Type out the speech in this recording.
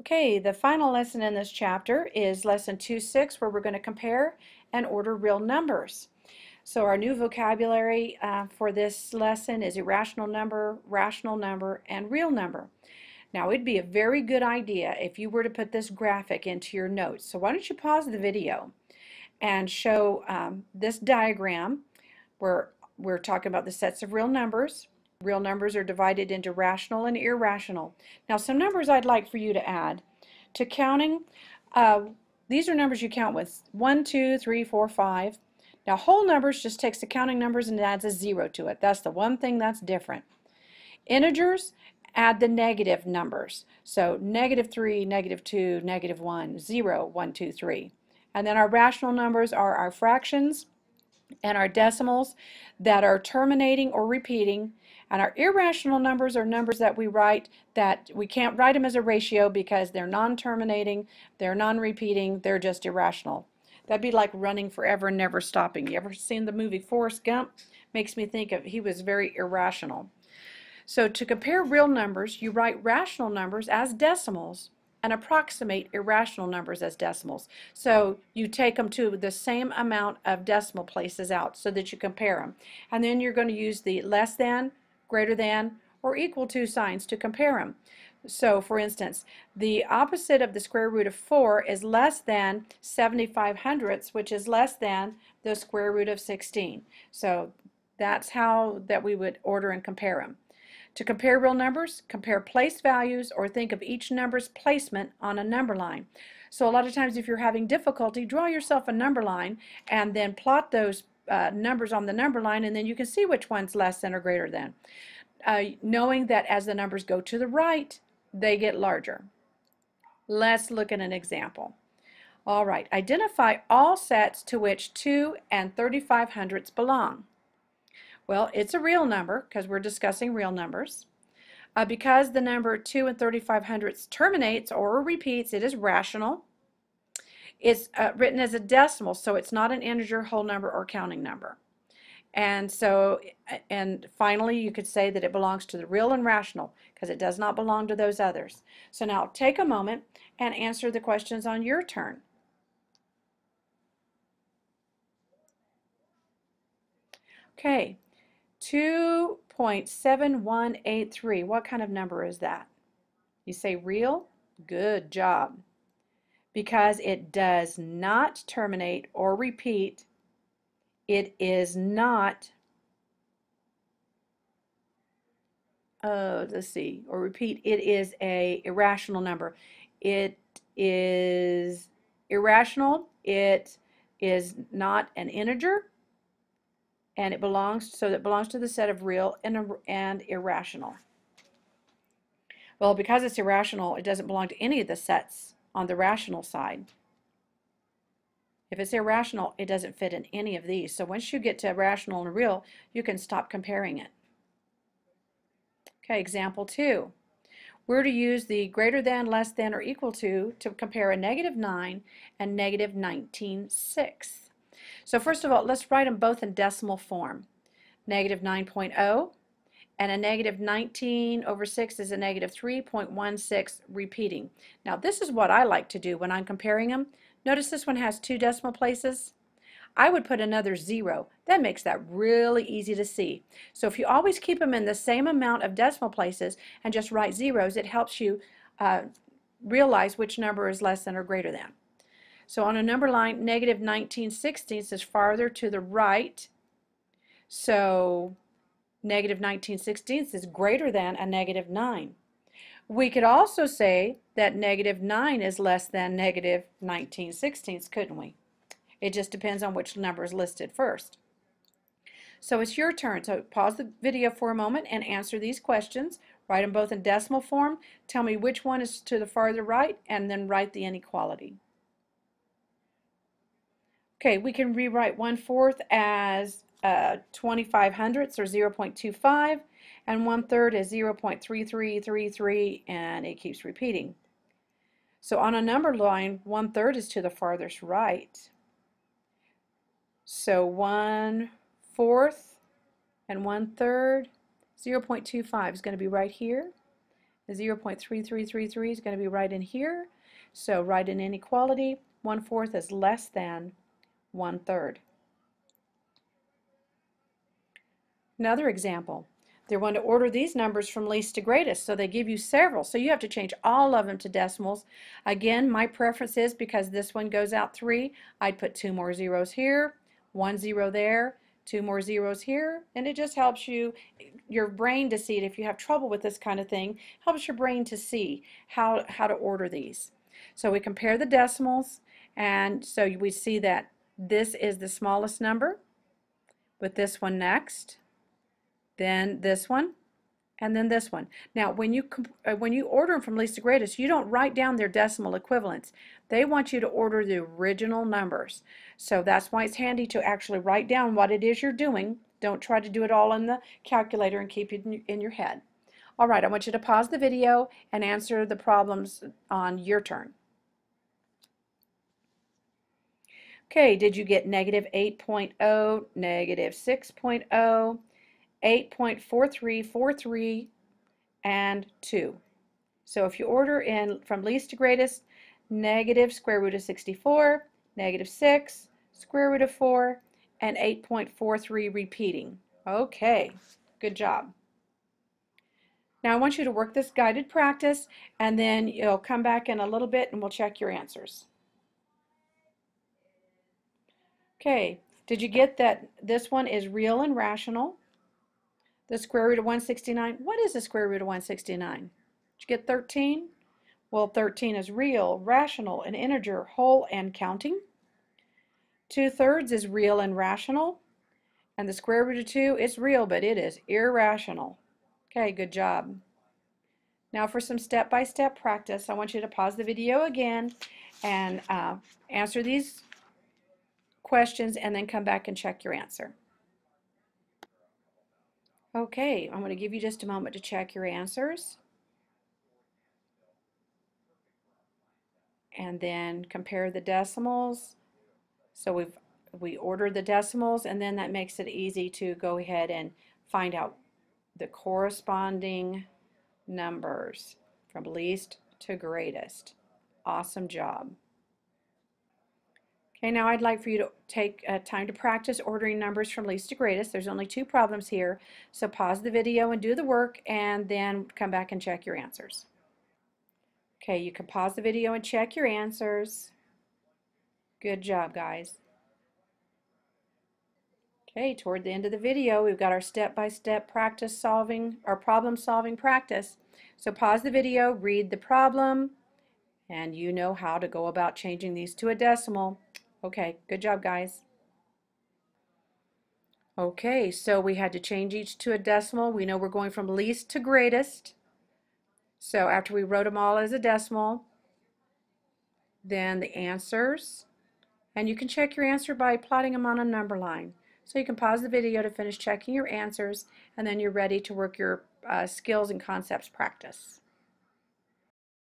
Okay, the final lesson in this chapter is lesson 2-6 where we're going to compare and order real numbers. So our new vocabulary uh, for this lesson is irrational number, rational number, and real number. Now it'd be a very good idea if you were to put this graphic into your notes. So why don't you pause the video and show um, this diagram where we're talking about the sets of real numbers Real numbers are divided into rational and irrational. Now some numbers I'd like for you to add. To counting, uh, these are numbers you count with. 1, 2, 3, 4, 5. Now whole numbers just takes the counting numbers and adds a 0 to it. That's the one thing that's different. Integers add the negative numbers. So negative 3, negative 2, negative 1, 0, 1, 2, 3. And then our rational numbers are our fractions and our decimals that are terminating or repeating and our irrational numbers are numbers that we write that we can't write them as a ratio because they're non-terminating, they're non-repeating, they're just irrational. That'd be like running forever and never stopping. You ever seen the movie Forrest Gump? Makes me think of he was very irrational. So to compare real numbers, you write rational numbers as decimals and approximate irrational numbers as decimals. So you take them to the same amount of decimal places out so that you compare them. And then you're going to use the less than, greater than, or equal to signs to compare them. So, for instance, the opposite of the square root of 4 is less than 75 hundredths, which is less than the square root of 16. So that's how that we would order and compare them. To compare real numbers, compare place values or think of each number's placement on a number line. So a lot of times if you're having difficulty, draw yourself a number line and then plot those uh, numbers on the number line and then you can see which one's less than or greater than. Uh, knowing that as the numbers go to the right, they get larger. Let's look at an example. All right, identify all sets to which 2 and 35 hundredths belong. Well, it's a real number because we're discussing real numbers. Uh, because the number 2 and 35 hundredths terminates or repeats, it is rational. It's uh, written as a decimal, so it's not an integer, whole number, or counting number. And so, and finally, you could say that it belongs to the real and rational because it does not belong to those others. So now take a moment and answer the questions on your turn. Okay, 2.7183, what kind of number is that? You say real? Good job because it does not terminate or repeat. It is not, uh, let's see, or repeat, it is a irrational number. It is irrational. It is not an integer and it belongs so that belongs to the set of real and, and irrational. Well, because it's irrational, it doesn't belong to any of the sets on the rational side. If it's irrational, it doesn't fit in any of these. So once you get to rational and real, you can stop comparing it. Okay, example two. We're to use the greater than, less than, or equal to to compare a negative 9 and negative 19 sixths. So first of all, let's write them both in decimal form. Negative 9.0 and a negative 19 over 6 is a negative 3.16 repeating. Now this is what I like to do when I'm comparing them. Notice this one has two decimal places. I would put another zero. That makes that really easy to see. So if you always keep them in the same amount of decimal places and just write zeros, it helps you uh, realize which number is less than or greater than. So on a number line, negative 19 sixteenths is farther to the right. So negative 19 sixteenths is greater than a negative 9. We could also say that negative 9 is less than negative 19 sixteenths, couldn't we? It just depends on which number is listed first. So it's your turn. So pause the video for a moment and answer these questions. Write them both in decimal form. Tell me which one is to the farther right and then write the inequality. Okay, we can rewrite 1 fourth as uh, 25 hundredths or 0.25 and one third is 0.3333 and it keeps repeating. So on a number line, one third is to the farthest right. So one fourth and one third, 0.25 is going to be right here The 0.3333 is going to be right in here. So write an inequality. 1 fourth is less than 1 third. Another example. They want to order these numbers from least to greatest, so they give you several. So you have to change all of them to decimals. Again, my preference is because this one goes out 3, I'd put two more zeros here, one zero there, two more zeros here, and it just helps you, your brain to see it. If you have trouble with this kind of thing, helps your brain to see how, how to order these. So we compare the decimals, and so we see that this is the smallest number, with this one next then this one, and then this one. Now, when you uh, when you order them from least to greatest, you don't write down their decimal equivalents. They want you to order the original numbers. So that's why it's handy to actually write down what it is you're doing. Don't try to do it all in the calculator and keep it in your head. All right, I want you to pause the video and answer the problems on your turn. Okay, did you get negative 8.0, negative 6.0, 8.4343, and 2. So if you order in from least to greatest, negative square root of 64, negative 6, square root of 4, and 8.43 repeating. Okay, good job. Now I want you to work this guided practice and then you'll come back in a little bit and we'll check your answers. Okay, did you get that this one is real and rational? The square root of 169. What is the square root of 169? Did you get 13? Well, 13 is real, rational, an integer, whole, and counting. 2 thirds is real and rational. And the square root of 2 is real, but it is irrational. Okay, good job. Now for some step-by-step -step practice, I want you to pause the video again and uh, answer these questions and then come back and check your answer. Okay, I'm going to give you just a moment to check your answers. And then compare the decimals. So we've we ordered the decimals and then that makes it easy to go ahead and find out the corresponding numbers from least to greatest. Awesome job. Okay, now I'd like for you to take uh, time to practice ordering numbers from least to greatest. There's only two problems here, so pause the video and do the work and then come back and check your answers. Okay, you can pause the video and check your answers. Good job, guys. Okay, toward the end of the video, we've got our step-by-step -step practice solving, our problem-solving practice. So pause the video, read the problem, and you know how to go about changing these to a decimal. Okay, good job, guys. Okay, so we had to change each to a decimal. We know we're going from least to greatest. So after we wrote them all as a decimal, then the answers, and you can check your answer by plotting them on a number line. So you can pause the video to finish checking your answers, and then you're ready to work your uh, skills and concepts practice.